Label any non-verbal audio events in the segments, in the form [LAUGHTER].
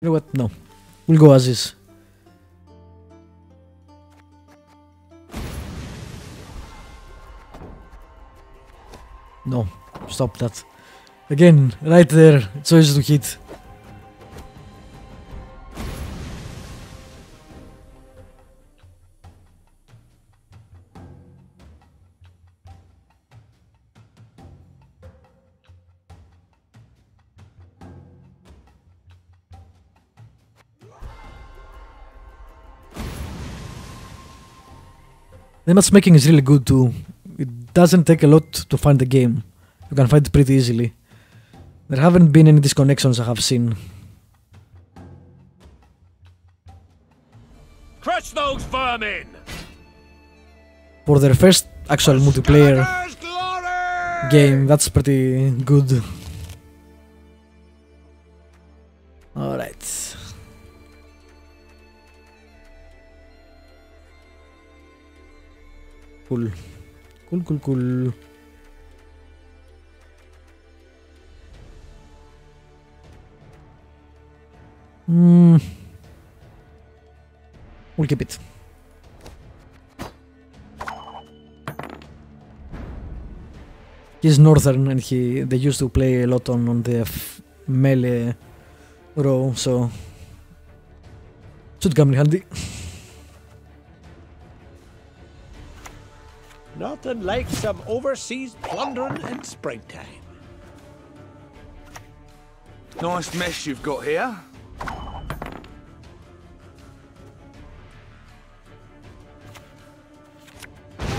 You know what? No. We'll go as is. No. Stop that. Again, right there. It's always to hit. The matchmaking is really good too. It doesn't take a lot to find the game. You can find it pretty easily. There haven't been any disconnections I have seen. Crush those vermin! For their first actual multiplayer game, that's pretty good. Alright. Cool. Cool, cool, cool. Hmm. We'll keep it. He's northern and he they used to play a lot on, on the melee row, so should come in handy. Nothing like some overseas plundering in springtime. Nice mess you've got here. Got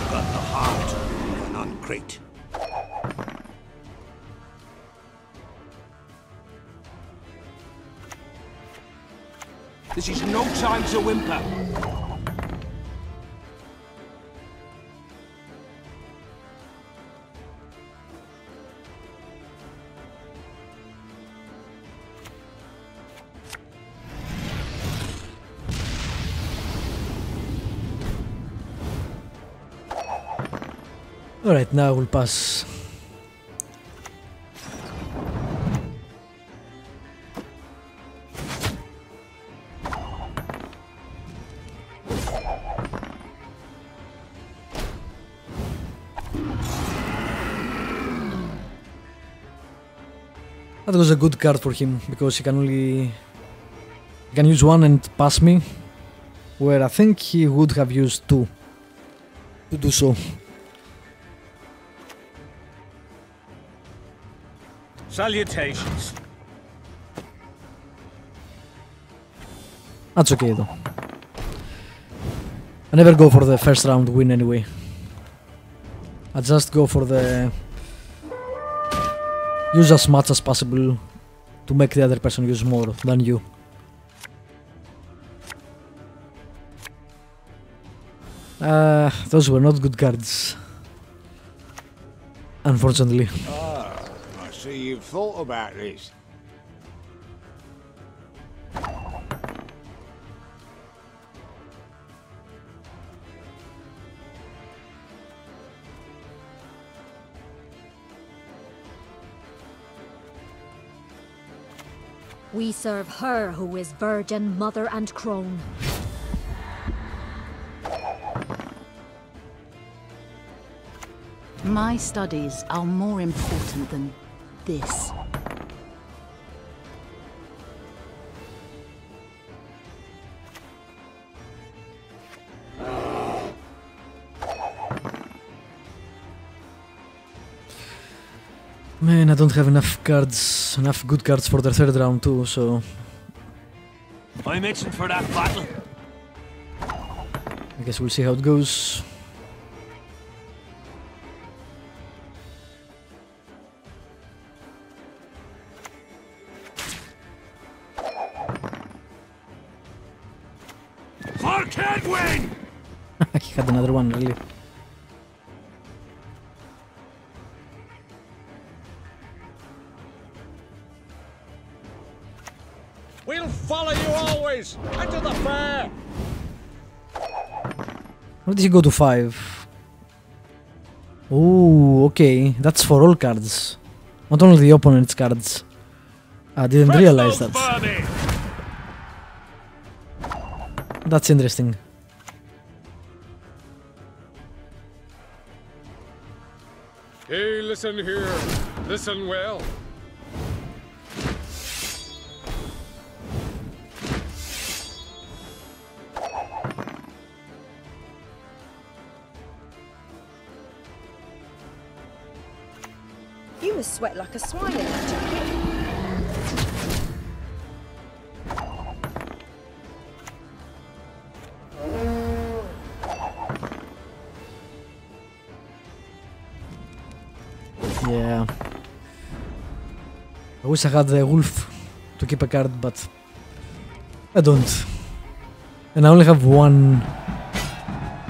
the heart of an uncrate. This is no time to whimper. Alright, now we'll pass. That was a good card for him because he can only he can use one and pass me, where I think he would have used two to do so. Salutations. That's okay though. I never go for the first round win anyway. I just go for the use as much as possible to make the other person use more than you. Uh, those were not good cards. Unfortunately. I you've thought about this. We serve her who is virgin, mother, and crone. My studies are more important than this. Man, I don't have enough cards, enough good cards for the third round too, so I'm itching for that battle. I guess we'll see how it goes. Had another one, really. We'll follow you always into the fair. Why did he go to 5? Oh, okay. That's for all cards. Not only the opponent's cards. I didn't realize that. That's interesting. Hey, listen here. Listen well. You must sweat like a swine in that jacket. I wish I had the wolf to keep a card, but I don't. And I only have one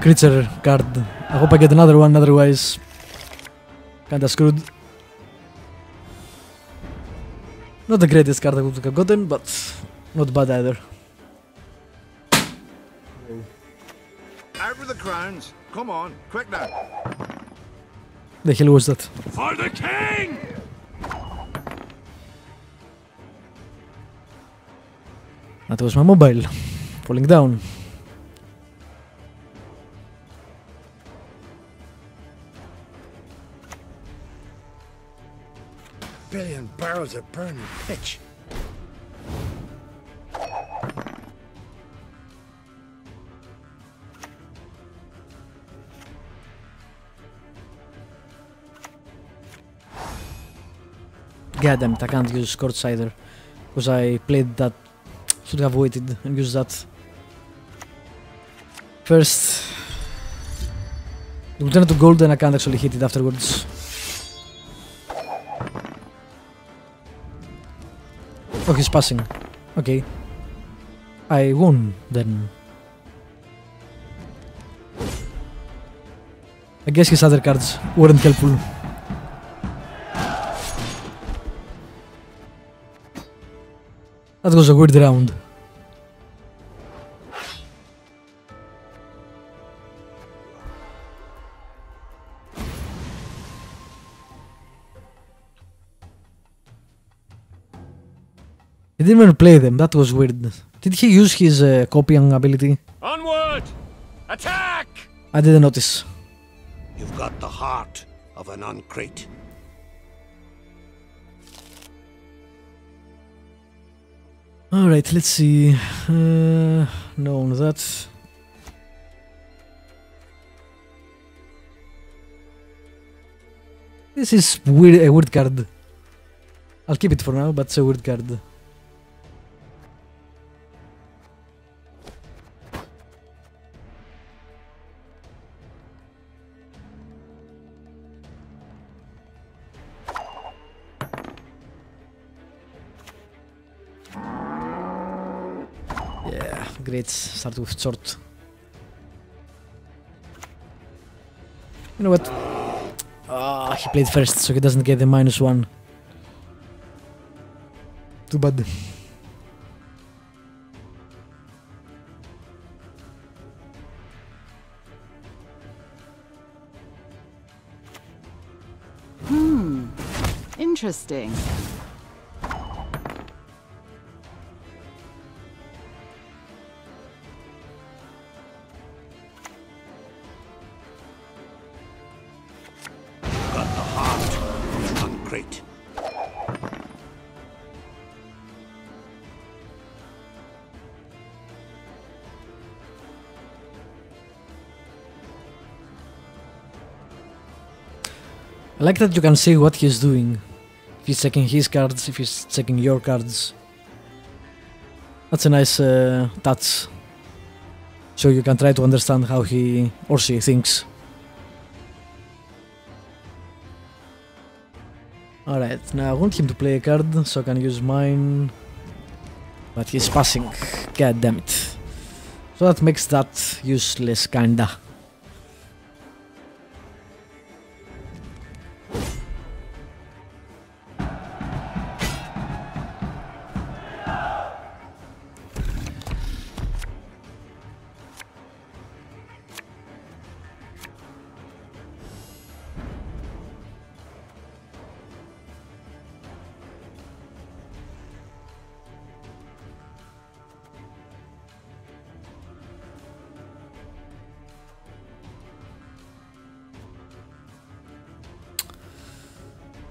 creature card. I hope I get another one, otherwise kinda screwed. Not the greatest card I would have gotten, but not bad either. Out with the crowns. Come on, quick now. The hell was that? For the king! That was my mobile falling down. Billion barrels of burning pitch. God damn it, I can't use Scorch either. Because I played that. Should have waited and used that. First. It will turn to gold and I can't actually hit it afterwards. Oh, he's passing. Okay. I won then. I guess his other cards weren't helpful. That was a weird round. He didn't even play them, that was weird. Did he use his uh, copying ability? Onward! Attack! I didn't notice. You've got the heart of an uncrate. Alright, let's see. Uh, no, that. This is weird, a weird card. I'll keep it for now, but it's a weird card. Yeah, great. Start with short. You know what? Ah, he played first, so he doesn't get the minus one. Too bad. Hmm. Interesting. I like that you can see what he's doing. If he's checking his cards, if he's checking your cards. That's a nice uh, touch. So you can try to understand how he or she thinks. Alright, now I want him to play a card so I can use mine. But he's passing. God damn it. So that makes that useless kinda.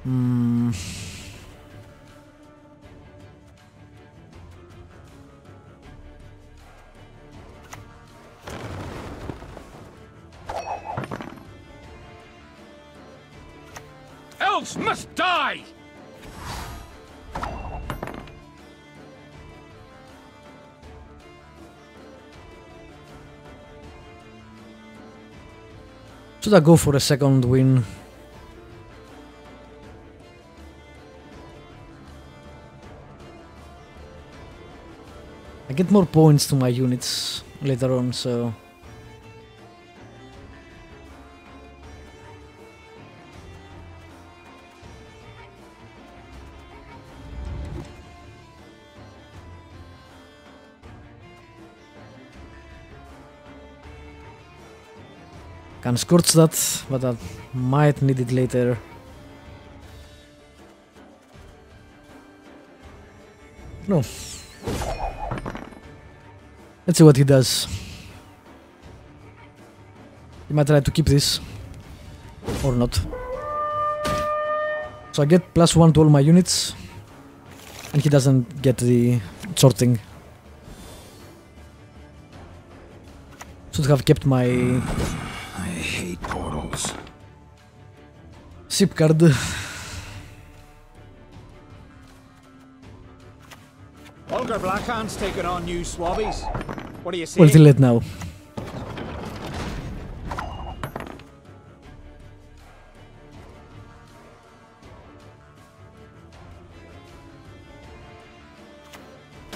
Hmm. Elves must die! Should I go for a second win? I get more points to my units later on, so... Can scorch that, but I might need it later. No. Let's see what he does. He might try to keep this. Or not. So I get plus one to all my units. And he doesn't get the sorting. Should have kept my I hate portals. ship card. Holger Blackhand's taking on new swabbies. What do you say? Well, too late now.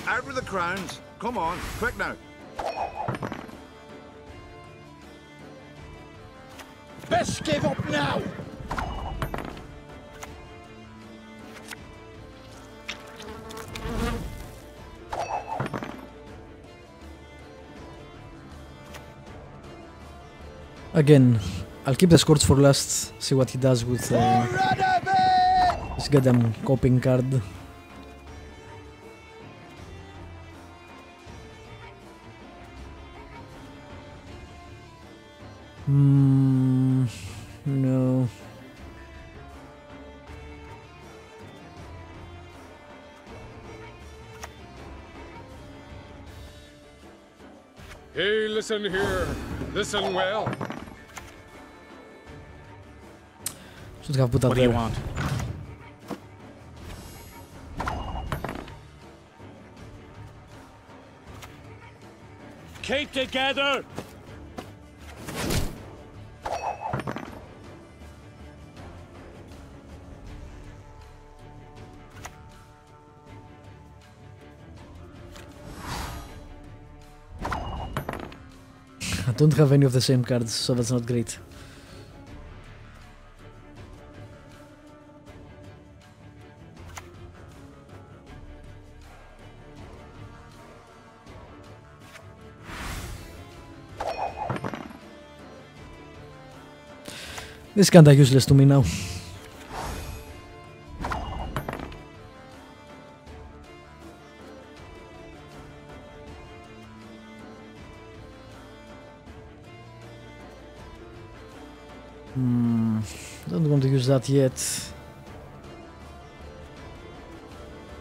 Out with the crowns. Come on, quick now. Best give up now! Again, I'll keep the scores for last, see what he does with uh, this goddamn coping card. Hmm, no. Hey, listen here. Listen well. Should have put that What do you want? Keep together! I [LAUGHS] don't have any of the same cards, so that's not great. This is kinda useless to me now. Hmm, don't want to use that yet.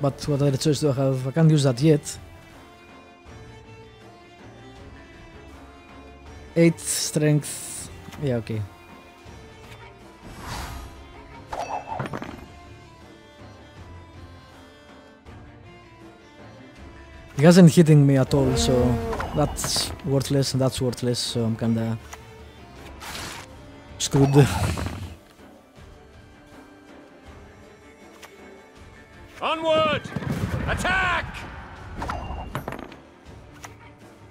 But what other choice do I have? I can't use that yet. Eight strength. Yeah, okay. He hasn't hitting me at all, so that's worthless and that's worthless, so I'm kinda screwed. Onward! Attack!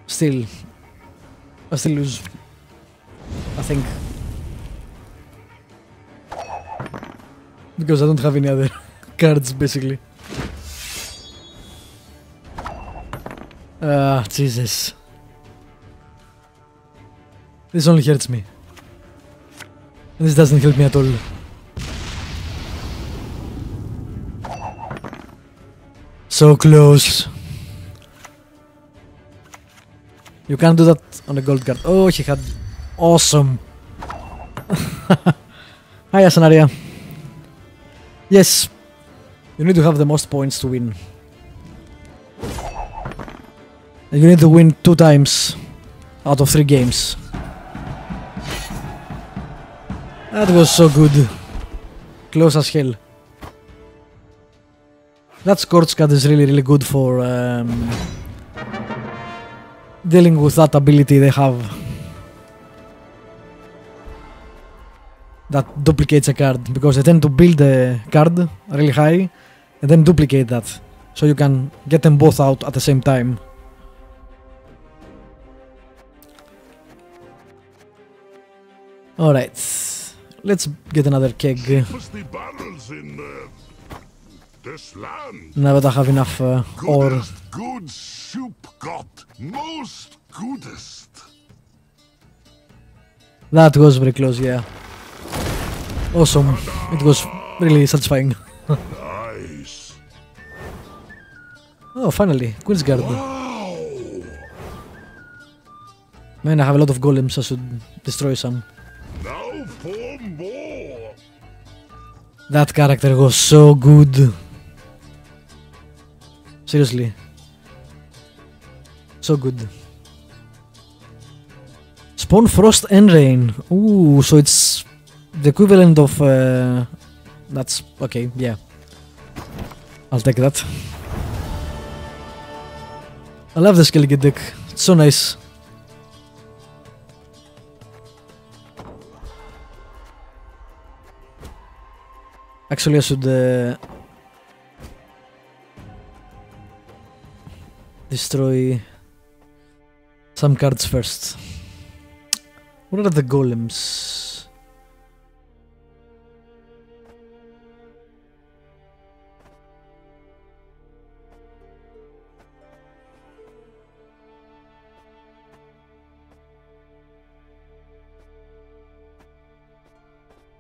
Still, I still lose. I think. Because I don't have any other [LAUGHS] cards, basically. Ah, Jesus. This only hurts me. This doesn't help me at all. So close. You can't do that on a gold card. Oh, he had awesome. [LAUGHS] Hi, Asanaria. Yes, you need to have the most points to win. You need to win two times out of three games. That was so good. Close as hell. That Scorch Cat is really, really good for um, dealing with that ability they have. That duplicates a card because they tend to build the card really high and then duplicate that so you can get them both out at the same time. Alright, let's get another keg Must be barrels in this land. now that I have enough uh, ore. Good soup got. Most goodest. That was very close, yeah. Awesome. It was really satisfying. Nice. Oh, finally, Queen's Guard. Wow. Man, I have a lot of golems, I should destroy some. That character was so good. Seriously. So good. Spawn Frost and Rain. Ooh, so it's the equivalent of. Uh, that's okay, yeah. I'll take that. I love the Skellige deck. It's so nice. Actually, I should uh, destroy some cards first. What are the golems?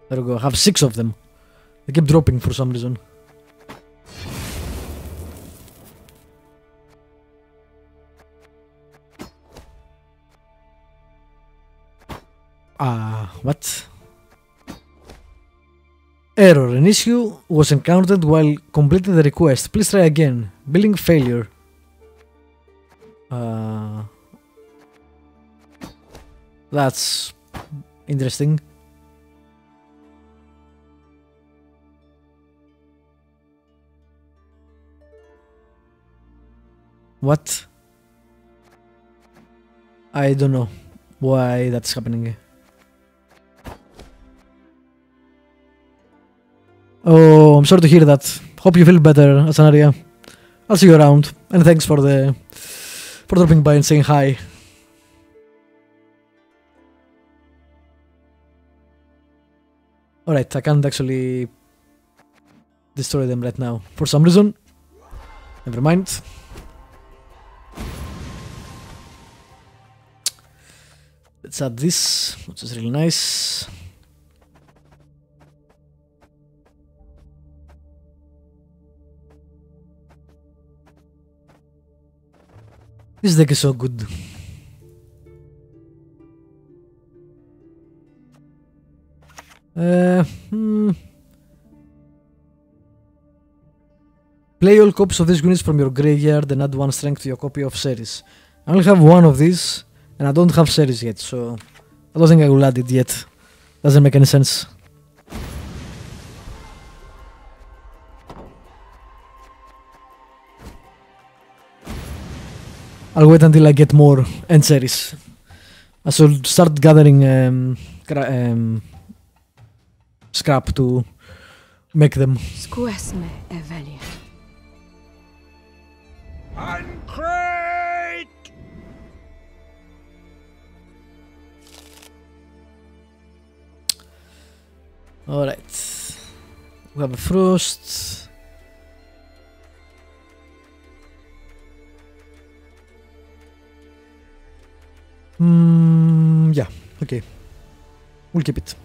There we go. I have six of them. They keep dropping for some reason. Ah, what? Error. An issue was encountered while completing the request. Please try again. Billing failure. Uh, that's interesting. What? I don't know why that's happening. Oh, I'm sorry to hear that. Hope you feel better, Asanaria. I'll see you around. And thanks for the for dropping by and saying hi. Alright, I can't actually destroy them right now. For some reason. Never mind. Let's add this, which is really nice. This deck is so good. Uh, hmm. Play all copies of these units from your graveyard and add one strength to your copy of Ceres. I only have one of these, and I don't have Cerys yet, so I don't think I will add it yet. Doesn't make any sense. I'll wait until I get more end series. I should start gathering um, um, scrap to make them. Squesme Evelia. Uncrate! Alright. We have a frost. Hmm, yeah, okay. We'll keep it.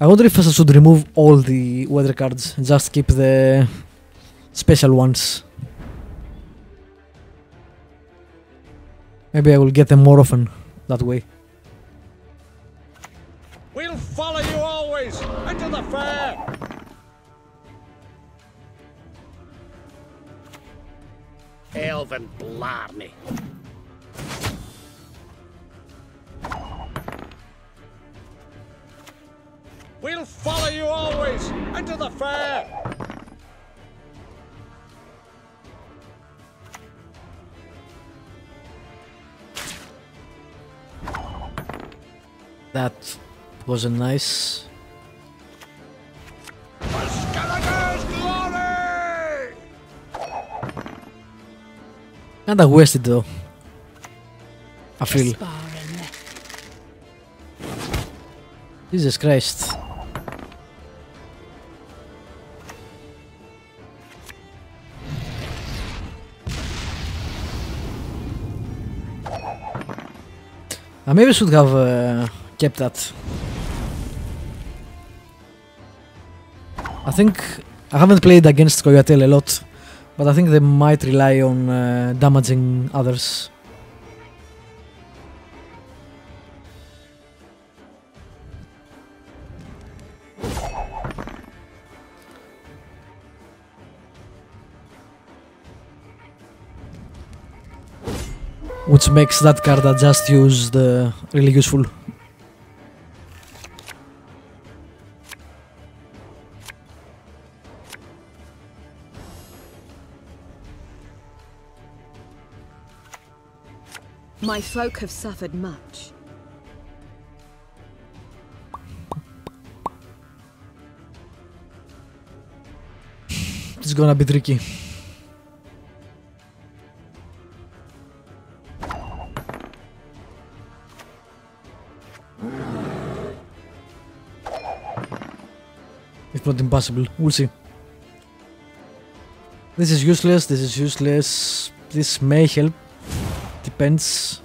I wonder if I should remove all the weather cards and just keep the special ones. Maybe I will get them more often that way. We'll follow you always into the fair. Elven blarney. We'll follow you always into the fair. That was a nice. Kinda wasted though. I feel. Jesus Christ. I maybe should have uh, kept that. I think I haven't played against Scoia'tael a lot, but I think they might rely on uh, damaging others. Which makes that card I just used uh, really useful. My folk have suffered much. It's gonna be tricky. If not impossible, we'll see. This is useless, this is useless. This may help. Depends.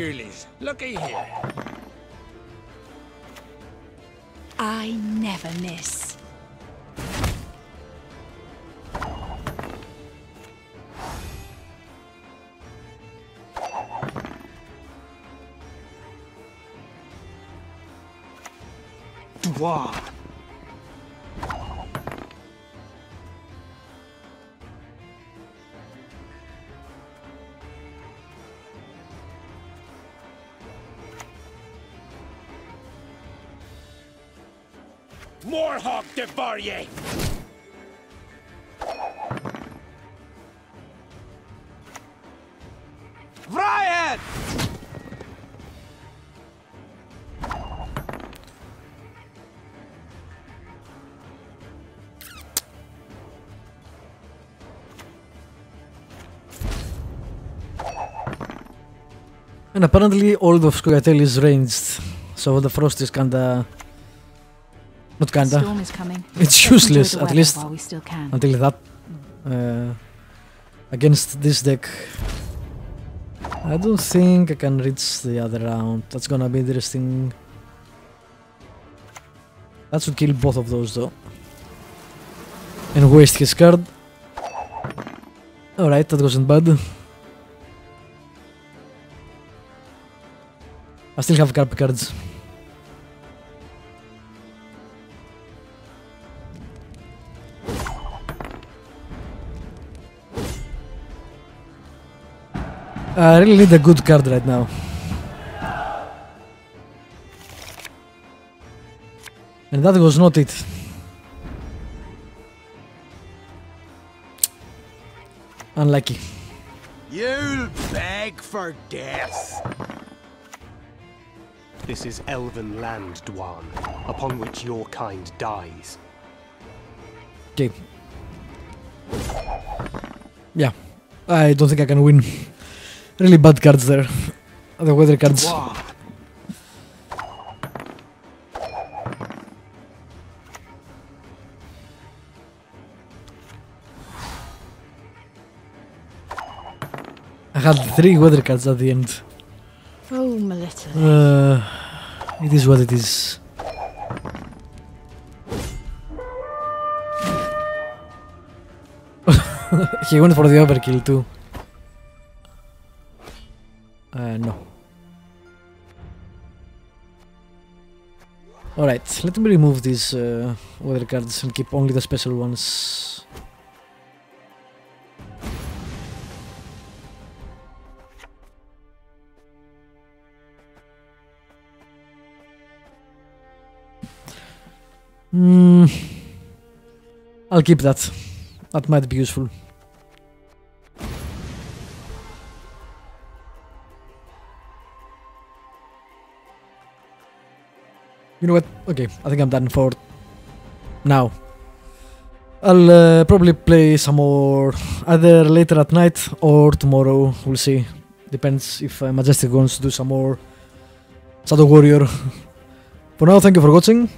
Ghoulies. Looky here. I never miss. Dwar. Morhawk de Varye! Vryan! And apparently all of Scoia'tael is ranged, so the frost is kinda... Not kinda, Storm is coming. It's Let's useless, at least while we still can. until that... Uh, against this deck. I don't think I can reach the other round, that's gonna be interesting. That should kill both of those though. And waste his card. Alright, that wasn't bad. I still have carp cards. I really need a good card right now. And that was not it. Unlucky. You'll beg for death. This is elven land, Dwan, upon which your kind dies. Okay. Yeah. I don't think I can win. Really bad cards there. The weather cards. Dwar. I had three weather cards at the end. Oh, Melita. Uh, it is what it is. [LAUGHS] he went for the overkill too. Alright, let me remove these uh, weather cards and keep only the special ones. Hmm. I'll keep that. That might be useful. You know what? Okay, I think I'm done for now. I'll uh, probably play some more either later at night or tomorrow. We'll see. Depends if uh, Majestic wants to do some more Shadow Warrior. [LAUGHS] for now, thank you for watching.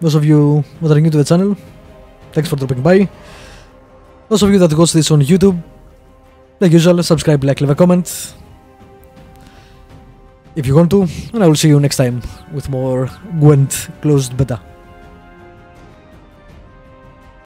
Those of you that are new to the channel, thanks for dropping by. Those of you that watch this on YouTube, like usual, subscribe, like, leave a comment if you want to, and I will see you next time with more Gwent closed beta.